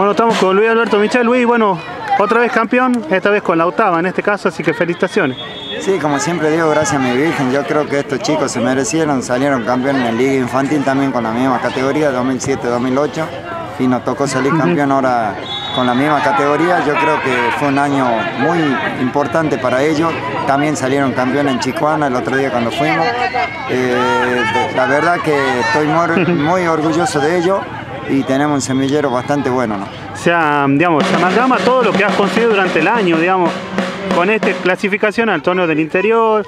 Bueno, estamos con Luis Alberto Michel. Luis, bueno, otra vez campeón, esta vez con la octava en este caso, así que felicitaciones. Sí, como siempre digo, gracias a mi Virgen, yo creo que estos chicos se merecieron, salieron campeones en la Liga Infantil también con la misma categoría, 2007-2008, y nos tocó salir campeón ahora con la misma categoría. Yo creo que fue un año muy importante para ellos. También salieron campeones en Chicuana el otro día cuando fuimos. Eh, la verdad que estoy muy, orgulloso de ellos y tenemos un semillero bastante bueno. ¿no? O sea, digamos, se amalgama todo lo que has conseguido durante el año, digamos, con esta clasificación al torneo del interior,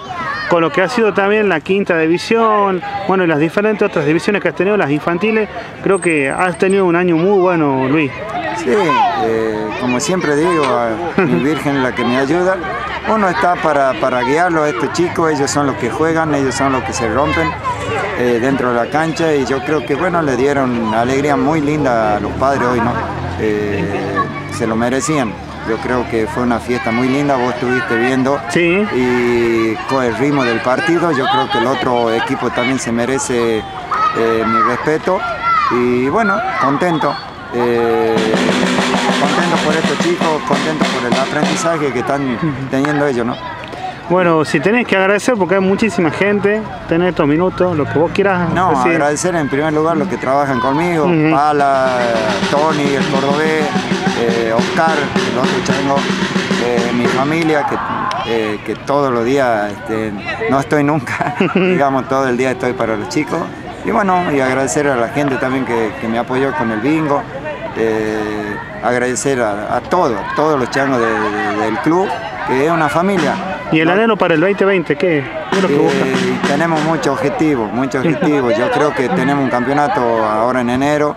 con lo que ha sido también la quinta división, bueno, y las diferentes otras divisiones que has tenido, las infantiles, creo que has tenido un año muy bueno, Luis. Sí, eh, como siempre digo, mi Virgen la que me ayuda. Uno está para, para guiarlo a estos chicos, ellos son los que juegan, ellos son los que se rompen eh, dentro de la cancha y yo creo que bueno, le dieron alegría muy linda a los padres hoy, ¿no? Eh, se lo merecían. Yo creo que fue una fiesta muy linda, vos estuviste viendo. Sí. Y con el ritmo del partido, yo creo que el otro equipo también se merece mi respeto. Y bueno, contento. Eh, contento por estos chicos, contento por el aprendizaje que están teniendo ellos, ¿no? Bueno, si tenés que agradecer porque hay muchísima gente, tenés estos minutos, lo que vos quieras No, agradecer en primer lugar los que trabajan conmigo, Pala, Tony, el cordobés, eh, Oscar, el otro chango, eh, mi familia, que, que todos los días, este, no estoy nunca, digamos, todo el día estoy para los chicos. Y bueno, y agradecer a la gente también que, que me apoyó con el bingo, eh, agradecer a, todos, todos los changos del club, que es una familia. ¿Y el anhelo para el 2020 qué? Eh, tenemos muchos objetivos, muchos objetivos. Yo creo que tenemos un campeonato ahora en enero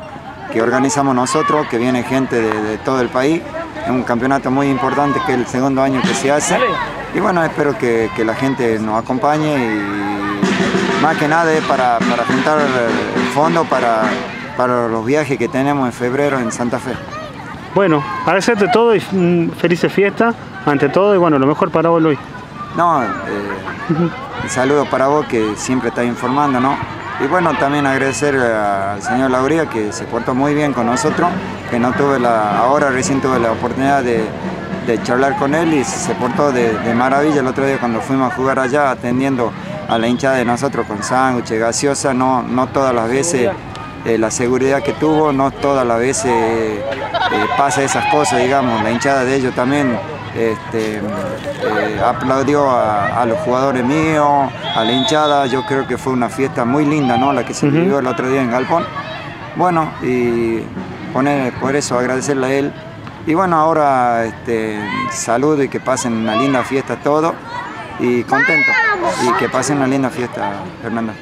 que organizamos nosotros, que viene gente de, todo el país. Es un campeonato muy importante que es el segundo año que se hace. Y bueno, espero que, que la gente nos acompañe y más que nada es para, para juntar el fondo para para los viajes que tenemos en febrero en Santa Fe. Bueno, agradecerte todo y felices fiestas, ante todo, y bueno, lo mejor para vos, Luis. No, eh, un saludo para vos que siempre estás informando, ¿no? Y bueno, también agradecer al señor Lauría que se portó muy bien con nosotros, que no tuve la, ahora recién tuve la oportunidad de, charlar con él y se portó de, maravilla el otro día cuando fuimos a jugar allá atendiendo a la hinchada de nosotros con sándwiches, gaseosa, no, no todas las veces eh, la seguridad que tuvo, no todas las veces eh, pasa esas cosas, digamos, la hinchada de ellos también este, eh, aplaudió a, los jugadores míos, a la hinchada, yo creo que fue una fiesta muy linda, ¿no? La que se vivió el otro día en Galpón. Bueno, y poner, por eso agradecerle a él. Y bueno, ahora este, saludo y que pasen una linda fiesta todos y contento. Y que pasen una linda fiesta, Fernando.